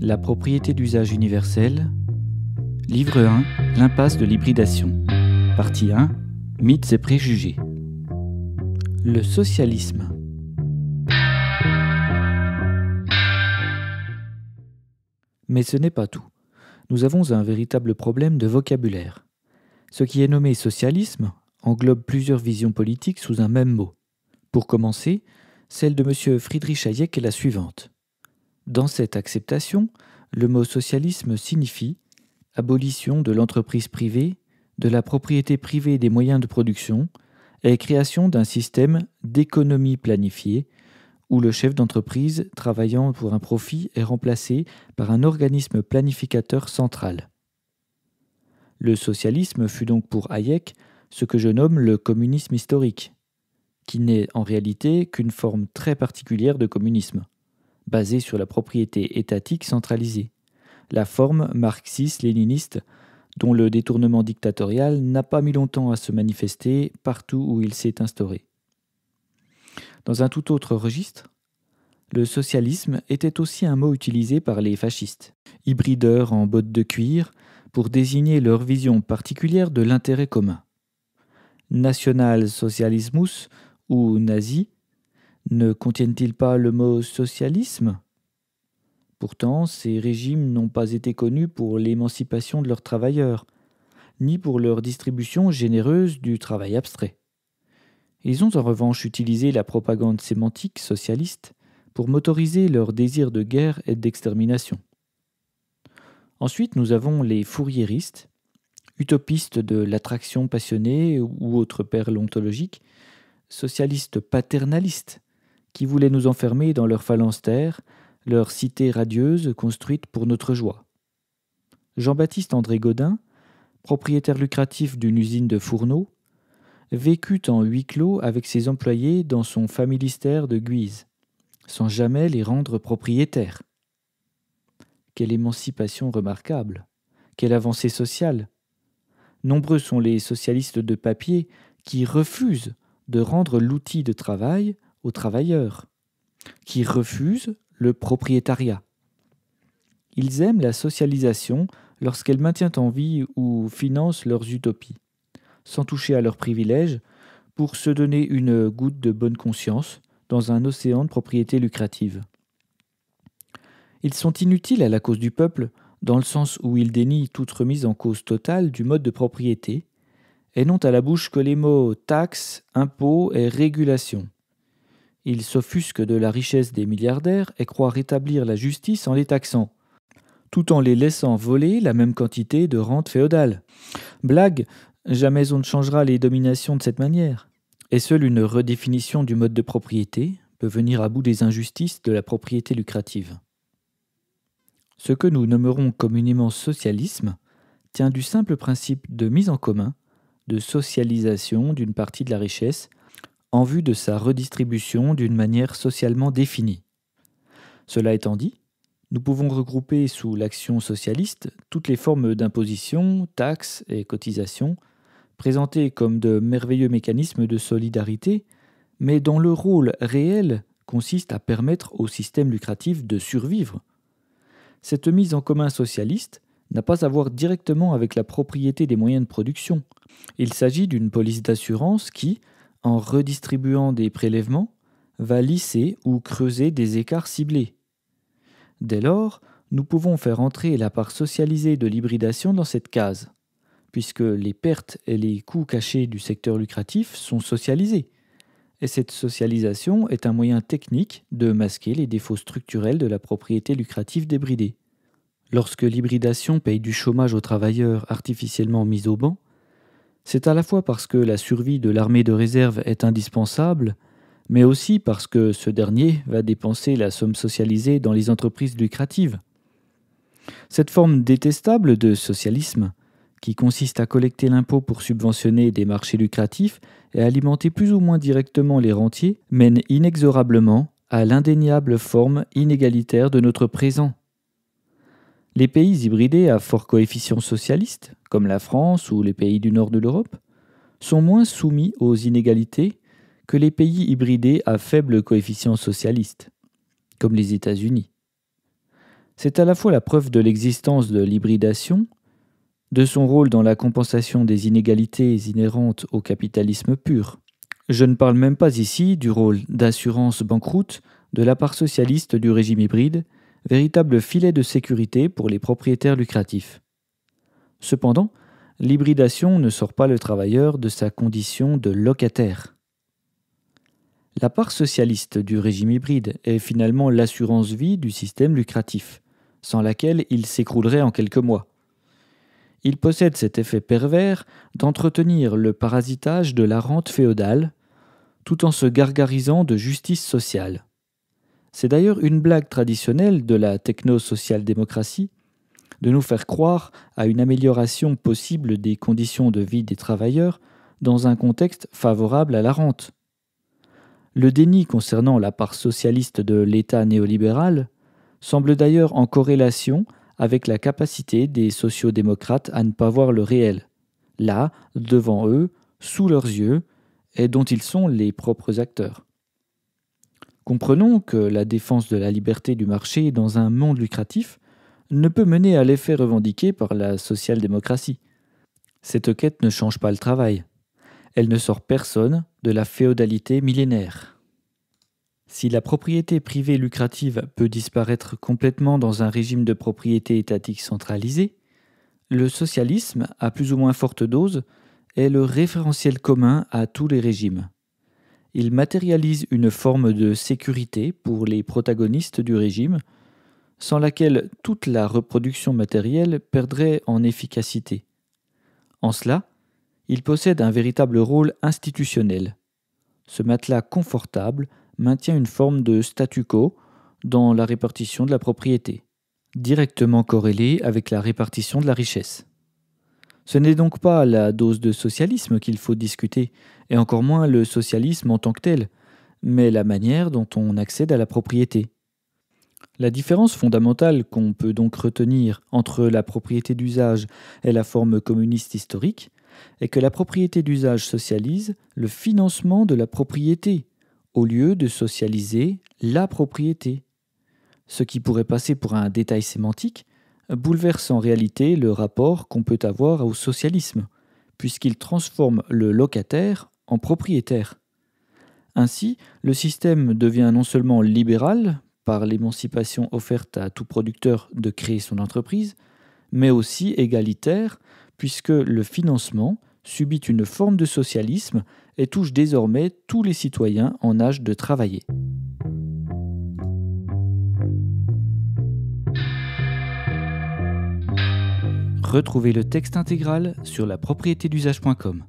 La propriété d'usage universel. Livre 1. L'impasse de l'hybridation. Partie 1. Mythes et préjugés. Le socialisme. Mais ce n'est pas tout. Nous avons un véritable problème de vocabulaire. Ce qui est nommé socialisme englobe plusieurs visions politiques sous un même mot. Pour commencer, celle de M. Friedrich Hayek est la suivante. Dans cette acceptation, le mot socialisme signifie abolition de l'entreprise privée, de la propriété privée des moyens de production et création d'un système d'économie planifiée où le chef d'entreprise travaillant pour un profit est remplacé par un organisme planificateur central. Le socialisme fut donc pour Hayek ce que je nomme le communisme historique, qui n'est en réalité qu'une forme très particulière de communisme, basée sur la propriété étatique centralisée, la forme marxiste-léniniste dont le détournement dictatorial n'a pas mis longtemps à se manifester partout où il s'est instauré. Dans un tout autre registre, le socialisme était aussi un mot utilisé par les fascistes, hybrideurs en bottes de cuir, pour désigner leur vision particulière de l'intérêt commun. National-socialismus ou nazi ne contiennent-ils pas le mot socialisme? Pourtant, ces régimes n'ont pas été connus pour l'émancipation de leurs travailleurs, ni pour leur distribution généreuse du travail abstrait. Ils ont en revanche utilisé la propagande sémantique socialiste pour motoriser leur désir de guerre et d'extermination. Ensuite, nous avons les fourriéristes, utopistes de l'attraction passionnée ou autres perles ontologiques, socialistes paternalistes, qui voulaient nous enfermer dans leur phalanstère, leur cité radieuse construite pour notre joie. Jean-Baptiste André Godin, propriétaire lucratif d'une usine de fourneaux, vécut en huis clos avec ses employés dans son familistère de Guise, sans jamais les rendre propriétaires. Quelle émancipation remarquable, quelle avancée sociale. Nombreux sont les socialistes de papier qui refusent de rendre l'outil de travail aux travailleurs, qui refusent le propriétariat. Ils aiment la socialisation lorsqu'elle maintient en vie ou finance leurs utopies, sans toucher à leurs privilèges, pour se donner une goutte de bonne conscience dans un océan de propriété lucrative. Ils sont inutiles à la cause du peuple, dans le sens où ils dénient toute remise en cause totale du mode de propriété, et n'ont à la bouche que les mots taxes, impôts et régulation. Ils s'offusquent de la richesse des milliardaires et croient rétablir la justice en les taxant, tout en les laissant voler la même quantité de rente féodale. Blague, jamais on ne changera les dominations de cette manière. Et seule une redéfinition du mode de propriété peut venir à bout des injustices de la propriété lucrative. Ce que nous nommerons communément socialisme tient du simple principe de mise en commun, de socialisation d'une partie de la richesse en vue de sa redistribution d'une manière socialement définie. Cela étant dit, nous pouvons regrouper sous l'action socialiste toutes les formes d'imposition, taxes et cotisations, présentées comme de merveilleux mécanismes de solidarité, mais dont le rôle réel consiste à permettre au système lucratif de survivre cette mise en commun socialiste n'a pas à voir directement avec la propriété des moyens de production. Il s'agit d'une police d'assurance qui, en redistribuant des prélèvements, va lisser ou creuser des écarts ciblés. Dès lors, nous pouvons faire entrer la part socialisée de l'hybridation dans cette case, puisque les pertes et les coûts cachés du secteur lucratif sont socialisés. Et cette socialisation est un moyen technique de masquer les défauts structurels de la propriété lucrative débridée. Lorsque l'hybridation paye du chômage aux travailleurs artificiellement mis au banc, c'est à la fois parce que la survie de l'armée de réserve est indispensable, mais aussi parce que ce dernier va dépenser la somme socialisée dans les entreprises lucratives. Cette forme détestable de socialisme qui consiste à collecter l'impôt pour subventionner des marchés lucratifs et alimenter plus ou moins directement les rentiers, mène inexorablement à l'indéniable forme inégalitaire de notre présent. Les pays hybridés à fort coefficient socialiste, comme la France ou les pays du nord de l'Europe, sont moins soumis aux inégalités que les pays hybridés à faible coefficient socialiste, comme les États-Unis. C'est à la fois la preuve de l'existence de l'hybridation, de son rôle dans la compensation des inégalités inhérentes au capitalisme pur. Je ne parle même pas ici du rôle d'assurance banqueroute de la part socialiste du régime hybride, véritable filet de sécurité pour les propriétaires lucratifs. Cependant, l'hybridation ne sort pas le travailleur de sa condition de locataire. La part socialiste du régime hybride est finalement l'assurance vie du système lucratif, sans laquelle il s'écroulerait en quelques mois. Il possède cet effet pervers d'entretenir le parasitage de la rente féodale, tout en se gargarisant de justice sociale. C'est d'ailleurs une blague traditionnelle de la techno-social-démocratie de nous faire croire à une amélioration possible des conditions de vie des travailleurs dans un contexte favorable à la rente. Le déni concernant la part socialiste de l'État néolibéral semble d'ailleurs en corrélation avec la capacité des sociodémocrates à ne pas voir le réel, là, devant eux, sous leurs yeux, et dont ils sont les propres acteurs. Comprenons que la défense de la liberté du marché dans un monde lucratif ne peut mener à l'effet revendiqué par la social-démocratie. Cette quête ne change pas le travail. Elle ne sort personne de la féodalité millénaire. Si la propriété privée lucrative peut disparaître complètement dans un régime de propriété étatique centralisé, le socialisme, à plus ou moins forte dose, est le référentiel commun à tous les régimes. Il matérialise une forme de sécurité pour les protagonistes du régime, sans laquelle toute la reproduction matérielle perdrait en efficacité. En cela, il possède un véritable rôle institutionnel. Ce matelas confortable maintient une forme de statu quo dans la répartition de la propriété, directement corrélée avec la répartition de la richesse. Ce n'est donc pas la dose de socialisme qu'il faut discuter, et encore moins le socialisme en tant que tel, mais la manière dont on accède à la propriété. La différence fondamentale qu'on peut donc retenir entre la propriété d'usage et la forme communiste historique est que la propriété d'usage socialise le financement de la propriété, au lieu de socialiser la propriété. Ce qui pourrait passer pour un détail sémantique bouleverse en réalité le rapport qu'on peut avoir au socialisme, puisqu'il transforme le locataire en propriétaire. Ainsi, le système devient non seulement libéral, par l'émancipation offerte à tout producteur de créer son entreprise, mais aussi égalitaire, puisque le financement subit une forme de socialisme et touche désormais tous les citoyens en âge de travailler. Retrouvez le texte intégral sur la d'usage.com.